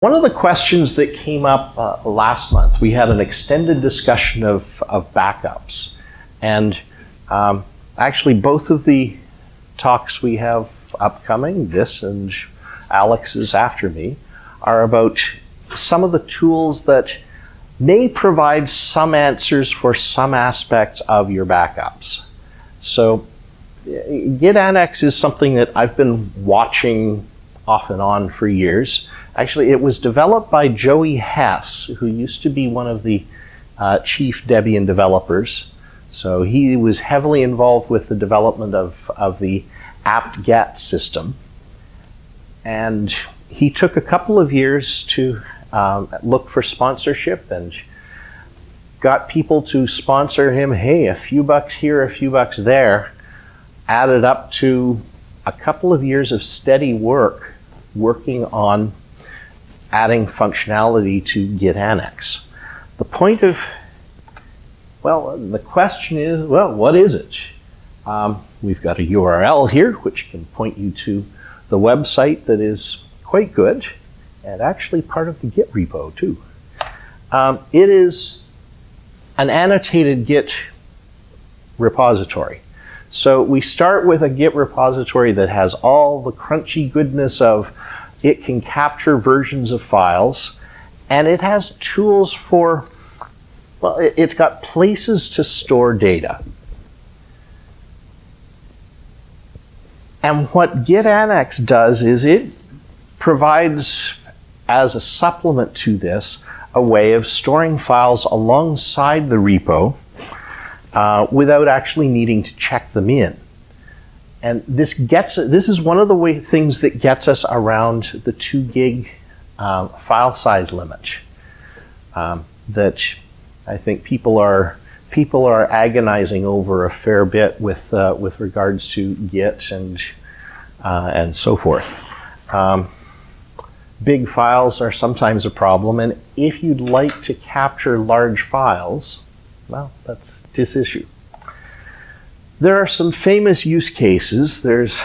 One of the questions that came up uh, last month, we had an extended discussion of, of backups. And um, actually, both of the talks we have upcoming, this and Alex's after me, are about some of the tools that may provide some answers for some aspects of your backups. So, Git Annex is something that I've been watching off and on for years. Actually, it was developed by Joey Hess, who used to be one of the uh, chief Debian developers. So he was heavily involved with the development of, of the apt-get system. And he took a couple of years to um, look for sponsorship and got people to sponsor him. Hey, a few bucks here, a few bucks there, added up to a couple of years of steady work working on adding functionality to Git Annex. The point of, well, the question is, well, what is it? Um, we've got a URL here which can point you to the website that is quite good and actually part of the Git repo too. Um, it is an annotated Git repository. So we start with a Git repository that has all the crunchy goodness of it can capture versions of files and it has tools for, well, it's got places to store data. And what Git Annex does is it provides, as a supplement to this, a way of storing files alongside the repo uh, without actually needing to check them in. And this gets this is one of the way, things that gets us around the two gig um, file size limit um, that I think people are people are agonizing over a fair bit with uh, with regards to Git and uh, and so forth. Um, big files are sometimes a problem, and if you'd like to capture large files, well, that's this issue. There are some famous use cases. There's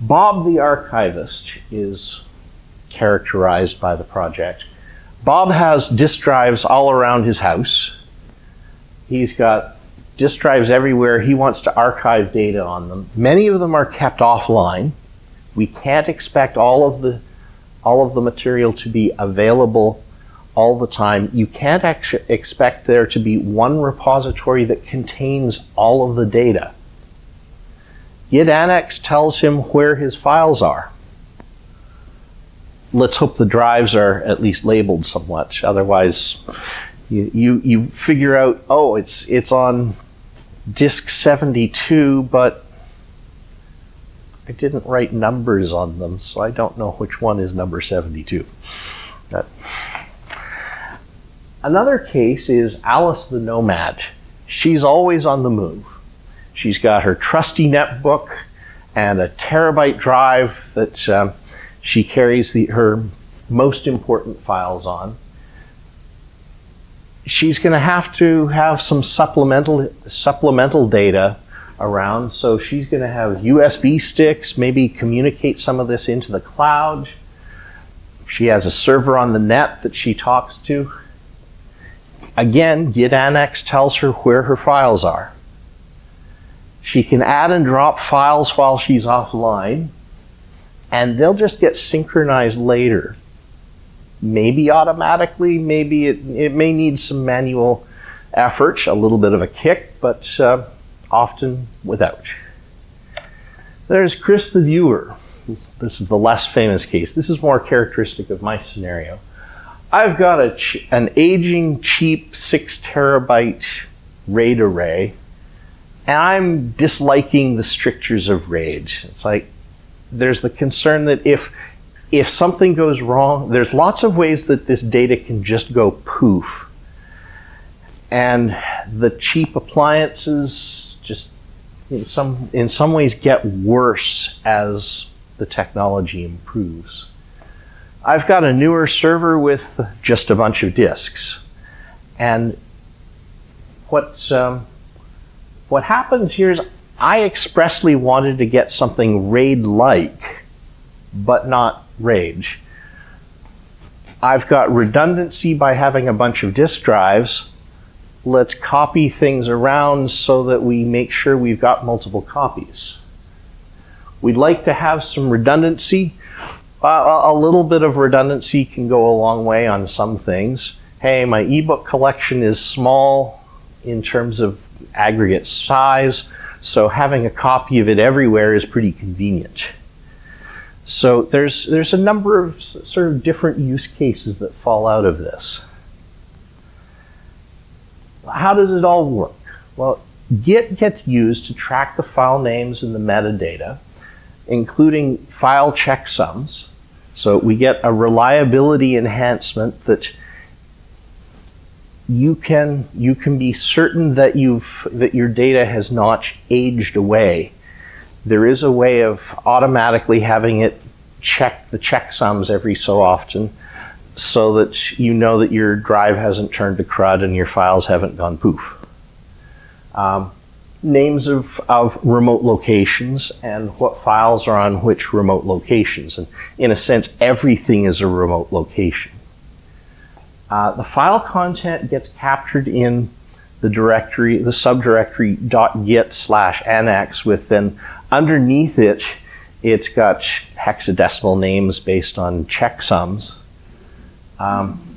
Bob the archivist is characterized by the project. Bob has disk drives all around his house. He's got disk drives everywhere. He wants to archive data on them. Many of them are kept offline. We can't expect all of the all of the material to be available all the time. You can't expect there to be one repository that contains all of the data. Git Annex tells him where his files are. Let's hope the drives are at least labeled somewhat. Otherwise, you, you, you figure out, oh, it's, it's on disk 72, but I didn't write numbers on them, so I don't know which one is number 72. That, Another case is Alice the Nomad. She's always on the move. She's got her trusty netbook and a terabyte drive that um, she carries the, her most important files on. She's going to have to have some supplemental supplemental data around, so she's going to have USB sticks, maybe communicate some of this into the cloud. She has a server on the net that she talks to. Again, git annex tells her where her files are. She can add and drop files while she's offline, and they'll just get synchronized later. Maybe automatically, maybe it, it may need some manual effort, a little bit of a kick, but uh, often without. There's Chris the viewer. This is the less famous case. This is more characteristic of my scenario. I've got a an aging, cheap six terabyte RAID array, and I'm disliking the strictures of RAID. It's like there's the concern that if if something goes wrong, there's lots of ways that this data can just go poof. And the cheap appliances just in some in some ways get worse as the technology improves. I've got a newer server with just a bunch of disks. And what, um, what happens here is I expressly wanted to get something RAID-like, but not RAID. I've got redundancy by having a bunch of disk drives. Let's copy things around so that we make sure we've got multiple copies. We'd like to have some redundancy. Uh, a little bit of redundancy can go a long way on some things. Hey, my ebook collection is small in terms of aggregate size, so having a copy of it everywhere is pretty convenient. So there's, there's a number of sort of different use cases that fall out of this. How does it all work? Well, Git gets used to track the file names and the metadata, including file checksums. So we get a reliability enhancement that you can you can be certain that you've that your data has not aged away. There is a way of automatically having it check the checksums every so often so that you know that your drive hasn't turned to CRUD and your files haven't gone poof. Um, names of, of remote locations and what files are on which remote locations. And in a sense, everything is a remote location. Uh, the file content gets captured in the directory, the subdirectory .git slash annex with then underneath it, it's got hexadecimal names based on checksums. Um,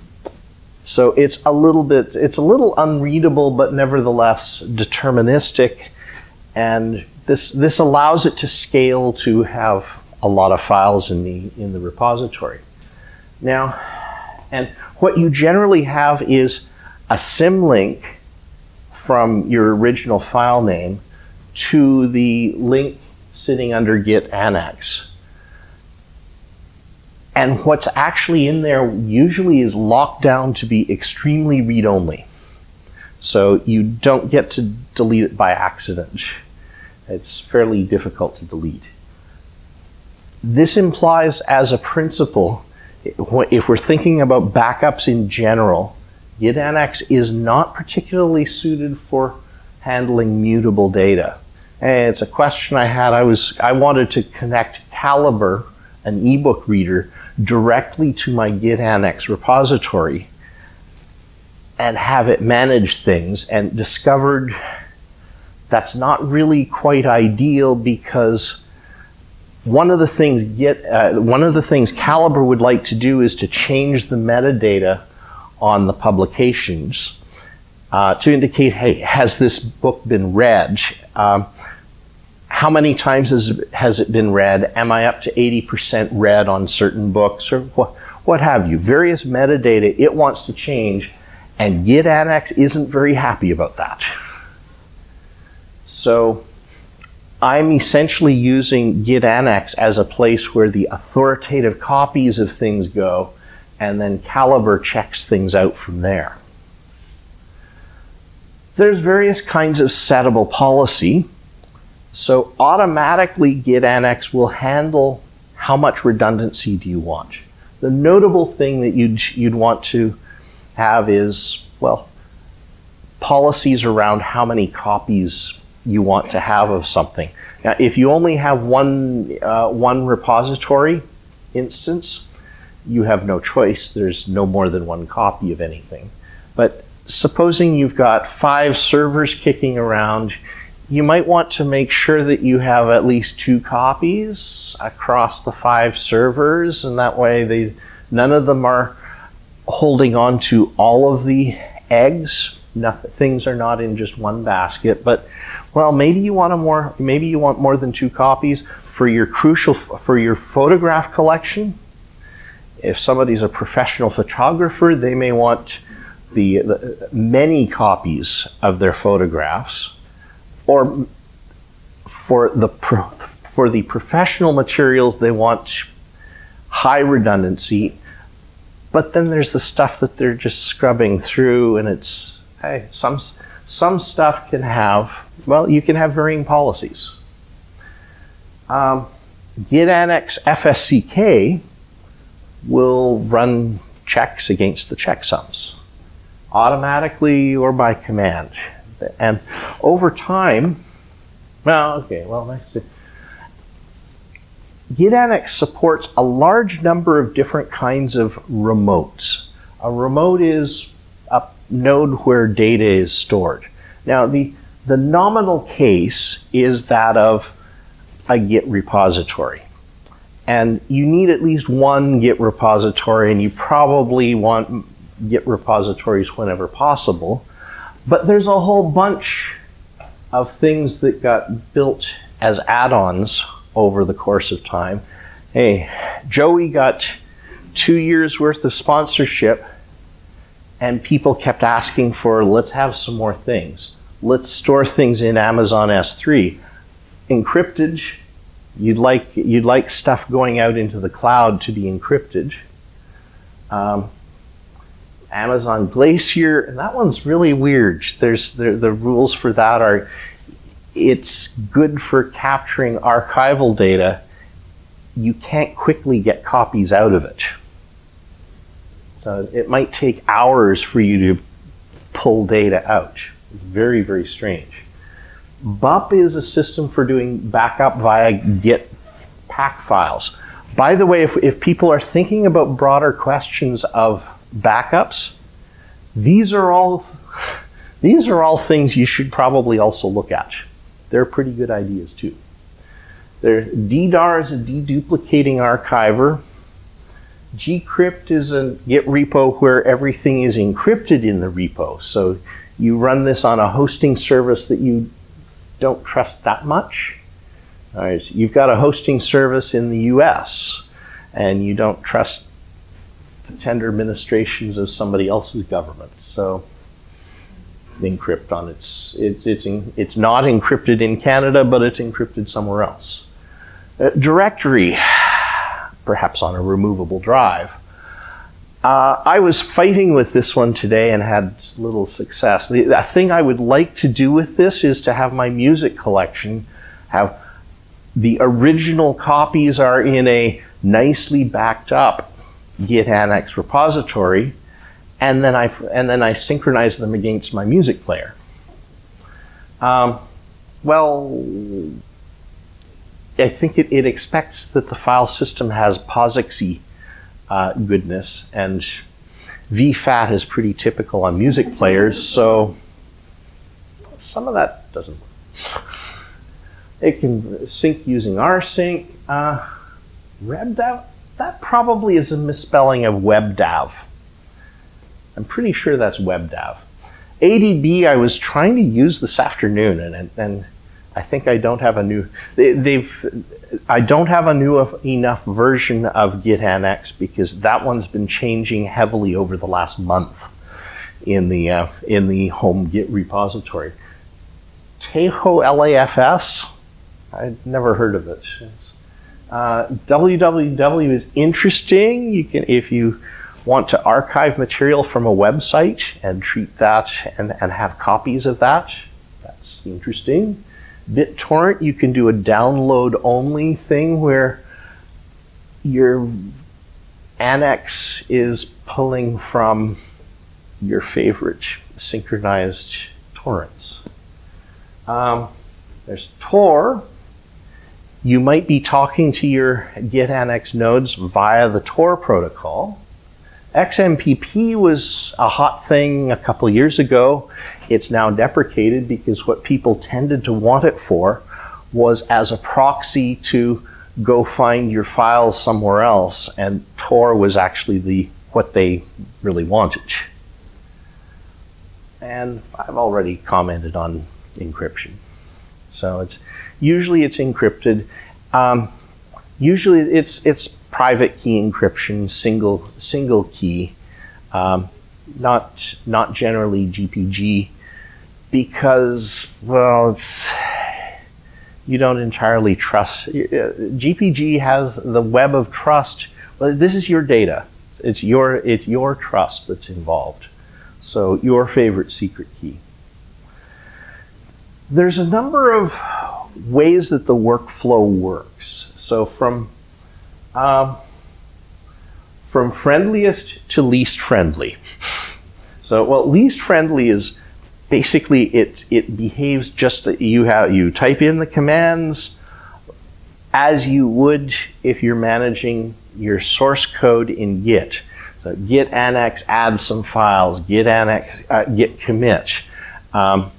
so it's a little bit, it's a little unreadable, but nevertheless deterministic. And this, this allows it to scale to have a lot of files in the, in the repository. Now, and what you generally have is a symlink from your original file name to the link sitting under git annex. And what's actually in there usually is locked down to be extremely read-only. So you don't get to delete it by accident. It's fairly difficult to delete. This implies as a principle if we're thinking about backups in general, Git Annex is not particularly suited for handling mutable data. And it's a question I had. I was I wanted to connect Calibre, an ebook reader, directly to my Git Annex repository and have it manage things and discovered that's not really quite ideal because one of the things Git, uh, one of the things Calibre would like to do is to change the metadata on the publications uh, to indicate, hey, has this book been read? Um, how many times has, has it been read? Am I up to 80% read on certain books or what, what have you? Various metadata it wants to change, and Git Annex isn't very happy about that. So I'm essentially using Git Annex as a place where the authoritative copies of things go, and then Calibre checks things out from there. There's various kinds of settable policy. So automatically Git Annex will handle how much redundancy do you want. The notable thing that you'd, you'd want to have is, well, policies around how many copies you want to have of something. Now, if you only have one, uh, one repository instance, you have no choice. There's no more than one copy of anything. But supposing you've got five servers kicking around, you might want to make sure that you have at least two copies across the five servers, and that way they, none of them are holding on to all of the eggs. Nothing, things are not in just one basket, but well, maybe you want a more, maybe you want more than two copies for your crucial, for your photograph collection. If somebody's a professional photographer, they may want the, the many copies of their photographs, or for the for the professional materials, they want high redundancy. But then there's the stuff that they're just scrubbing through, and it's hey, some some stuff can have well, you can have varying policies. Um, Git Annex FSCK will run checks against the checksums automatically or by command. And over time, well, okay, well, GitAnnex supports a large number of different kinds of remotes. A remote is a node where data is stored. Now, the, the nominal case is that of a Git repository. And you need at least one Git repository, and you probably want Git repositories whenever possible. But there's a whole bunch of things that got built as add-ons over the course of time. Hey, Joey got two years worth of sponsorship and people kept asking for let's have some more things. Let's store things in Amazon S3. Encrypted, you'd like you'd like stuff going out into the cloud to be encrypted. Um, Amazon Glacier, and that one's really weird. There's the, the rules for that are it's good for capturing archival data. You can't quickly get copies out of it. So it might take hours for you to pull data out. It's very, very strange. BUP is a system for doing backup via Git pack files. By the way, if, if people are thinking about broader questions of backups, these are all these are all things you should probably also look at. They're pretty good ideas too. There, DDAR is a deduplicating archiver. gcrypt is a Git repo where everything is encrypted in the repo. So you run this on a hosting service that you don't trust that much. All right, so you've got a hosting service in the US and you don't trust tender administrations of somebody else's government. So encrypt on its, it, it's, in, it's not encrypted in Canada, but it's encrypted somewhere else. Uh, directory, perhaps on a removable drive. Uh, I was fighting with this one today and had little success. The, the, thing I would like to do with this is to have my music collection have the original copies are in a nicely backed up GitAnnex repository, and then I and then I synchronize them against my music player. Um, well, I think it, it, expects that the file system has POSIXy uh, goodness, and VFAT is pretty typical on music players, so some of that doesn't work. It can sync using rsync. Uh, RebDAV, that probably is a misspelling of WebDAV. I'm pretty sure that's WebDAV. ADB, I was trying to use this afternoon, and, and I think I don't have a new. They, have I don't have a new enough version of Git Annex because that one's been changing heavily over the last month in the uh, in the home Git repository. Tahoe LAFS, I'd never heard of it. Uh, www is interesting. You can if you want to archive material from a website and treat that and, and have copies of that. That's interesting. BitTorrent, you can do a download only thing where your annex is pulling from your favorite synchronized torrents. Um, there's Tor. You might be talking to your Git Annex nodes via the Tor protocol. XMPP was a hot thing a couple years ago. It's now deprecated because what people tended to want it for was as a proxy to go find your files somewhere else, and Tor was actually the what they really wanted. And I've already commented on encryption. So it's usually it's encrypted. Um, usually it's it's private key encryption, single single key, um, not not generally GPG, because well, it's you don't entirely trust. GPG has the web of trust. Well, this is your data. It's your it's your trust that's involved. So your favorite secret key. There's a number of ways that the workflow works. So from um, from friendliest to least friendly. So, well, least friendly is basically it it behaves just you have you type in the commands as you would if you're managing your source code in Git. So git annex, add some files, git annex, uh, git commit, um,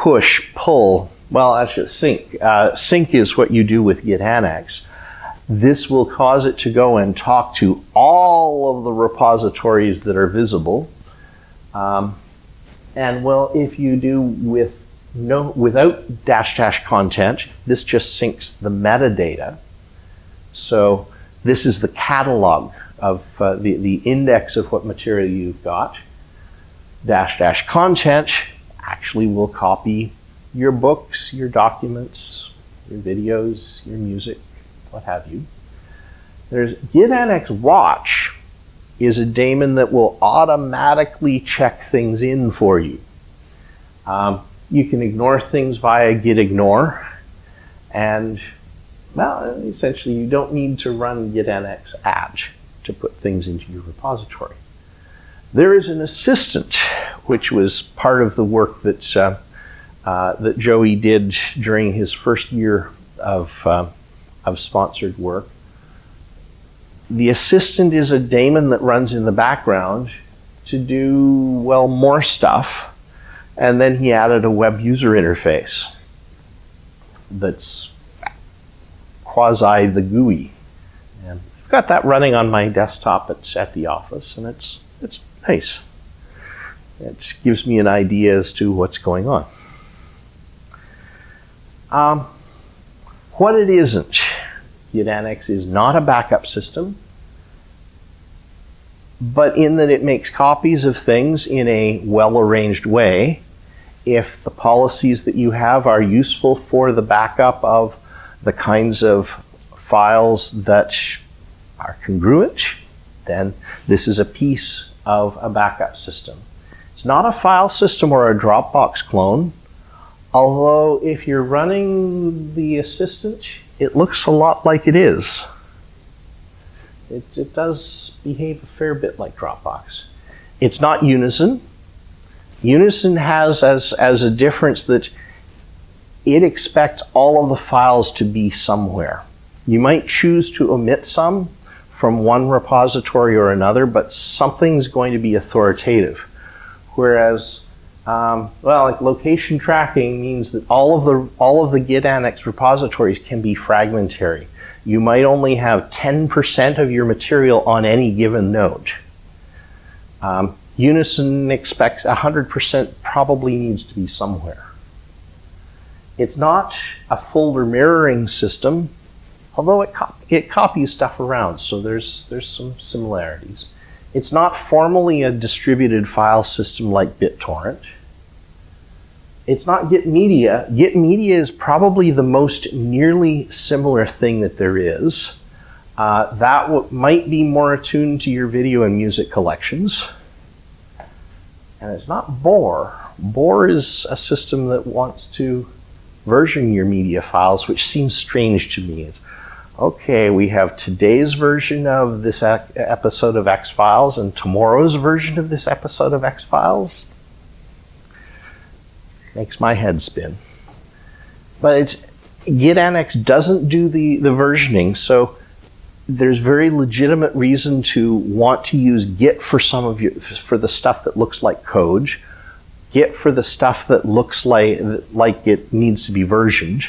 push, pull. Well, just sync. Uh, sync is what you do with git annex. This will cause it to go and talk to all of the repositories that are visible. Um, and well, if you do with no without dash dash content, this just syncs the metadata. So this is the catalog of uh, the, the index of what material you've got. Dash dash content actually will copy your books, your documents, your videos, your music, what have you. There's Git Annex Watch is a daemon that will automatically check things in for you. Um, you can ignore things via git ignore, and well, essentially you don't need to run git annex add to put things into your repository. There is an assistant, which was part of the work that uh, uh, that Joey did during his first year of uh, of sponsored work. The assistant is a daemon that runs in the background to do well more stuff, and then he added a web user interface that's quasi the GUI. And I've got that running on my desktop at, at the office, and it's, it's nice. It gives me an idea as to what's going on. Um, what it isn't, Git is not a backup system, but in that it makes copies of things in a well-arranged way. If the policies that you have are useful for the backup of the kinds of files that are congruent, then this is a piece of a backup system. It's not a file system or a Dropbox clone, although if you're running the assistant, it looks a lot like it is. It, it does behave a fair bit like Dropbox. It's not Unison. Unison has as, as a difference that it expects all of the files to be somewhere. You might choose to omit some from one repository or another, but something's going to be authoritative. Whereas, um, well, like location tracking means that all of the all of the Git Annex repositories can be fragmentary. You might only have 10% of your material on any given node. Um, Unison expects 100% probably needs to be somewhere. It's not a folder mirroring system, although it, cop it copies stuff around, so there's, there's some similarities. It's not formally a distributed file system like BitTorrent. It's not Git Media. Git Media is probably the most nearly similar thing that there is. Uh, that might be more attuned to your video and music collections. And it's not Boar. Boar is a system that wants to version your media files, which seems strange to me. It's, okay, we have today's version of this episode of X Files and tomorrow's version of this episode of X Files. Makes my head spin. But Git Annex doesn't do the, the versioning, so there's very legitimate reason to want to use Git for some of your for the stuff that looks like code Git for the stuff that looks like, like it needs to be versioned.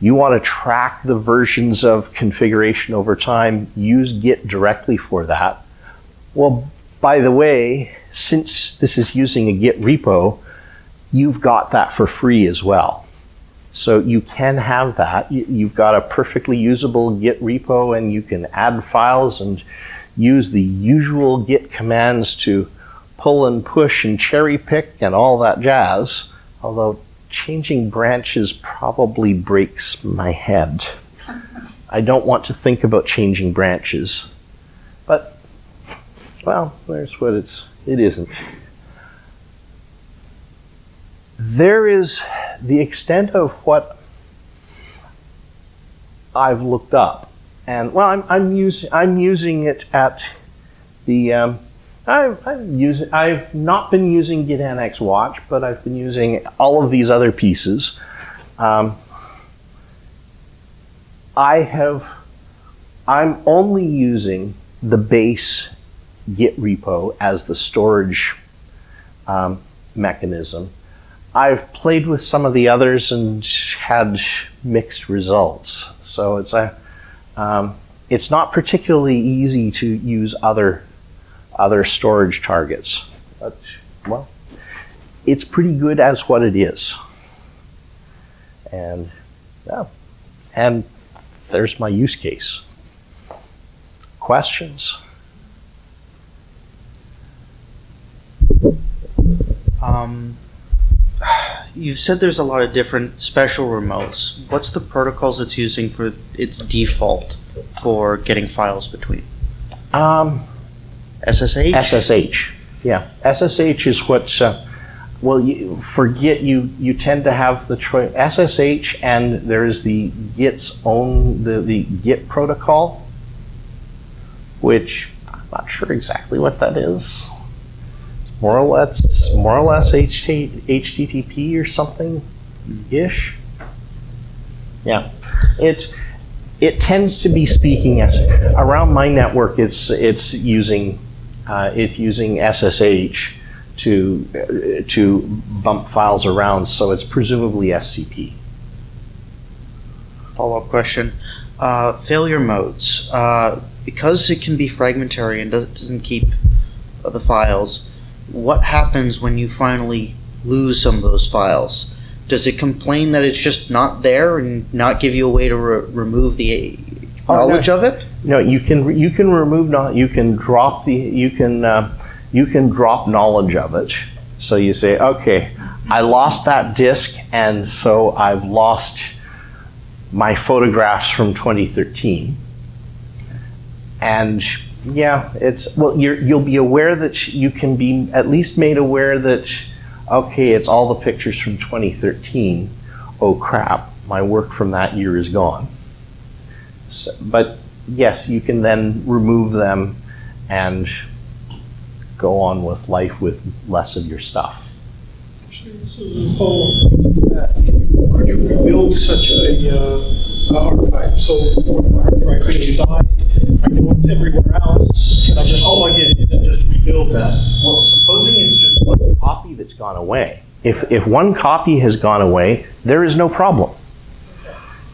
You want to track the versions of configuration over time, use Git directly for that. Well, by the way, since this is using a Git repo, you've got that for free as well. So you can have that. You've got a perfectly usable Git repo and you can add files and use the usual Git commands to pull and push and cherry pick and all that jazz, although changing branches probably breaks my head. I don't want to think about changing branches. But, well, there's what it's, it isn't. There is the extent of what I've looked up. And, well, I'm, I'm, using, I'm using it at the um, I've, I've, used, I've not been using Git Annex Watch, but I've been using all of these other pieces. Um, I have, I'm only using the base Git repo as the storage um, mechanism. I've played with some of the others and had mixed results. So it's a, um, it's not particularly easy to use other other storage targets. But well, it's pretty good as what it is. And yeah, and there's my use case. Questions? Um, you've said there's a lot of different special remotes. What's the protocols it's using for its default for getting files between? Um, SSH? SSH. Yeah, SSH is what. Uh, well, you forget you you tend to have the choice SSH and there's the Git's own the the Git protocol, which I'm not sure exactly what that is. It's more or less more or less HT, HTTP or something ish. Yeah, it it tends to be speaking as around my network. It's it's using uh, it's using SSH to uh, to bump files around, so it's presumably SCP. Follow-up question: uh, Failure modes, uh, because it can be fragmentary and doesn't keep the files. What happens when you finally lose some of those files? Does it complain that it's just not there and not give you a way to re remove the knowledge oh, no. of it? No, you can you can remove not you can drop the you can uh, you can drop knowledge of it. So you say, okay, I lost that disk, and so I've lost my photographs from 2013. And yeah, it's well, you will be aware that you can be at least made aware that okay, it's all the pictures from 2013. Oh crap, my work from that year is gone. So, but yes, you can then remove them and go on with life with less of your stuff. Could you rebuild such a uh, archive? So hard drive has I know it's everywhere else. Can I just plug it in and just rebuild that? Well, supposing it's just one copy that's gone away. If, if one copy has gone away, there is no problem.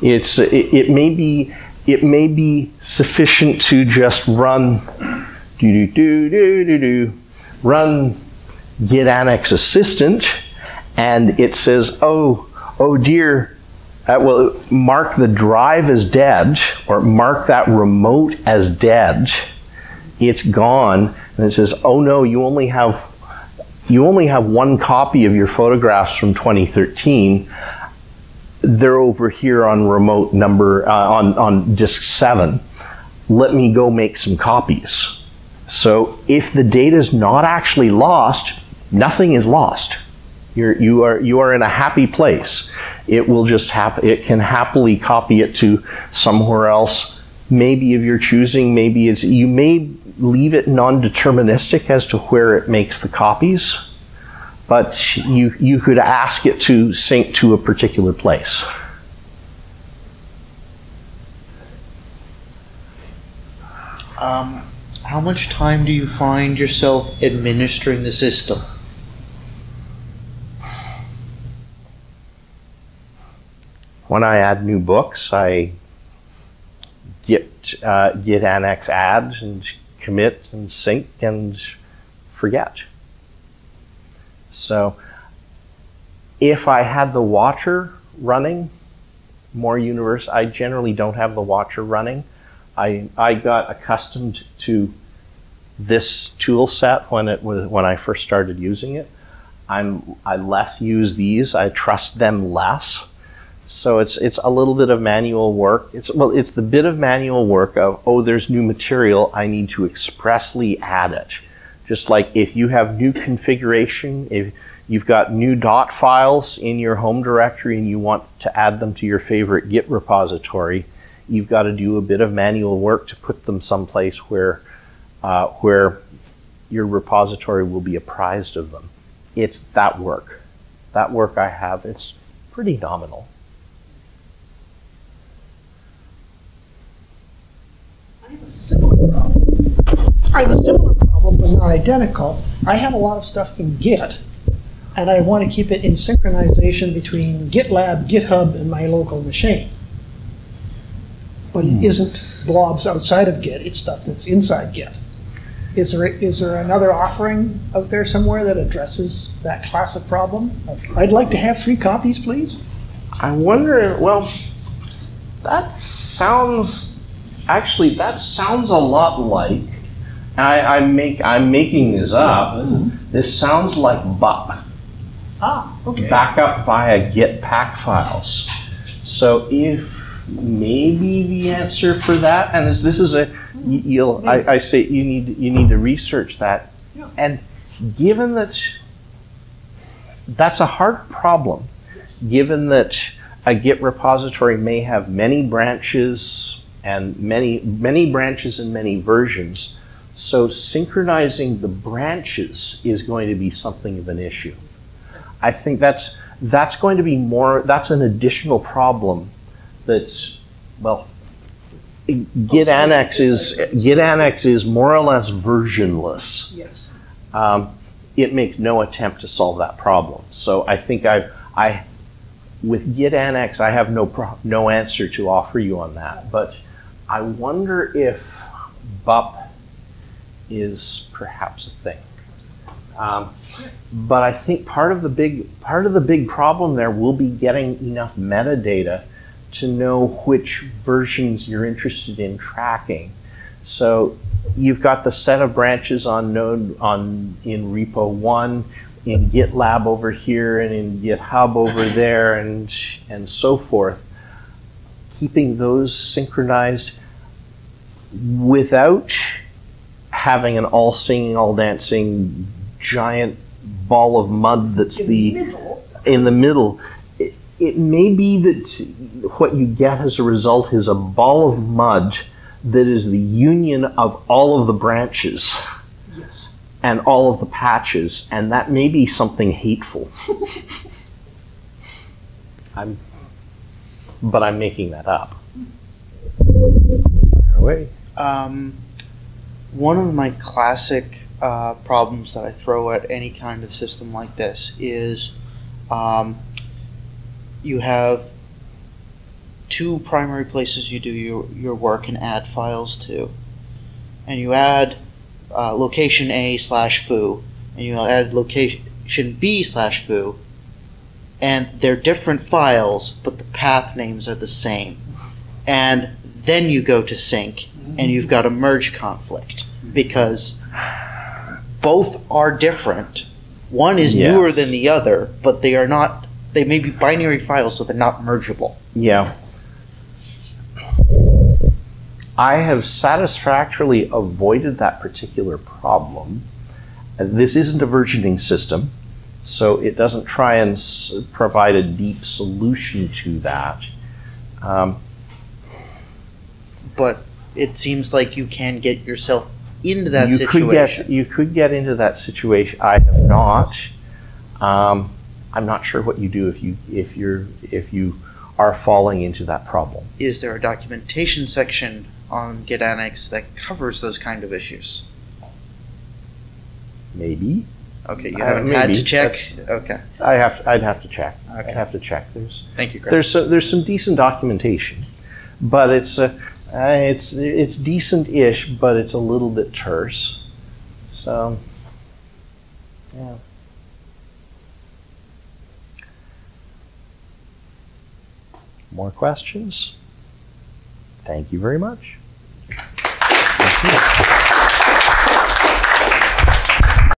It's, it, it may be it may be sufficient to just run do do do do do do run git annex assistant and it says oh oh dear uh, well mark the drive as dead or mark that remote as dead. It's gone. And it says oh no you only have you only have one copy of your photographs from 2013 they're over here on remote number uh, on on disk seven. Let me go make some copies. So if the data is not actually lost, nothing is lost. You're, you are you are in a happy place. It will just hap- It can happily copy it to somewhere else. Maybe of your choosing. Maybe it's you may leave it non-deterministic as to where it makes the copies but you, you could ask it to sync to a particular place. Um, how much time do you find yourself administering the system? When I add new books, I git uh, git annex add and commit and sync and forget. So if I had the watcher running more universe, I generally don't have the watcher running. I, I got accustomed to this tool set when it was when I first started using it. I'm I less use these. I trust them less. So it's it's a little bit of manual work. It's well, it's the bit of manual work of oh, there's new material. I need to expressly add it. Just like if you have new configuration, if you've got new dot files in your home directory and you want to add them to your favorite Git repository, you've got to do a bit of manual work to put them someplace where, uh, where your repository will be apprised of them. It's that work. That work I have, it's pretty nominal. I have a similar problem. I have a similar problem but not identical. I have a lot of stuff in Git, and I want to keep it in synchronization between GitLab, GitHub, and my local machine. But it isn't blobs outside of Git, it's stuff that's inside Git. Is there, is there another offering out there somewhere that addresses that classic problem? I'd like to have free copies, please? I wonder, well, that sounds, actually, that sounds a lot like, I, I make, I'm making this up. This sounds like BUP, Ah, okay. backup via Git pack files. So if maybe the answer for that, and this, this is a, you- you'll, I, I say you need, you need to research that. Yeah. And given that, that's a hard problem, given that a Git repository may have many branches and many, many branches and many versions. So synchronizing the branches is going to be something of an issue. I think that's, that's going to be more, that's an additional problem that's, well, Git Annex is, Git Annex is more or less versionless Yes. um, it makes no attempt to solve that problem. So I think I, I, with Git Annex, I have no pro- no answer to offer you on that. But I wonder if BUP is perhaps a thing. Um, but I think part of the big part of the big problem there will be getting enough metadata to know which versions you're interested in tracking. So you've got the set of branches on node on in repo one in gitlab over here and in github over there and and so forth keeping those synchronized without having an all singing all dancing giant ball of mud that's In the the middle, in the middle. It, it may be that what you get as a result is a ball of mud that is the union of all of the branches yes. and all of the patches, and that may be something hateful. I'm, but I'm making that up. Fire away. Um, one of my classic uh, problems that I throw at any kind of system like this is um, you have two primary places you do your, your work and add files to. And you add uh, location A slash foo, and you add location B slash foo, and they're different files, but the path names are the same. And then you go to sync, and you've got a merge conflict because both are different. One is newer than the other, but they are not. They may be binary files, so they're not mergeable. Yeah. I have satisfactorily avoided that particular problem. This isn't a versioning system, so it doesn't try and s- provide a deep solution to that. Um, But it seems like you can get yourself into that you situation. could get you could get into that situation. I have not. Um, I'm not sure what you do if you if you're if you are falling into that problem. Is there a documentation section on Git Annex that covers those kind of issues? Maybe Okay, you Uh, haven't had to check. That's- Okay, I have. I'd have to check. Okay. I'd have to check. There's thank you, Chris. there's some, there's some decent documentation, but it's uh, uh, it's it's decent-ish, but it's a little bit terse. So, yeah. More questions? Thank you very much.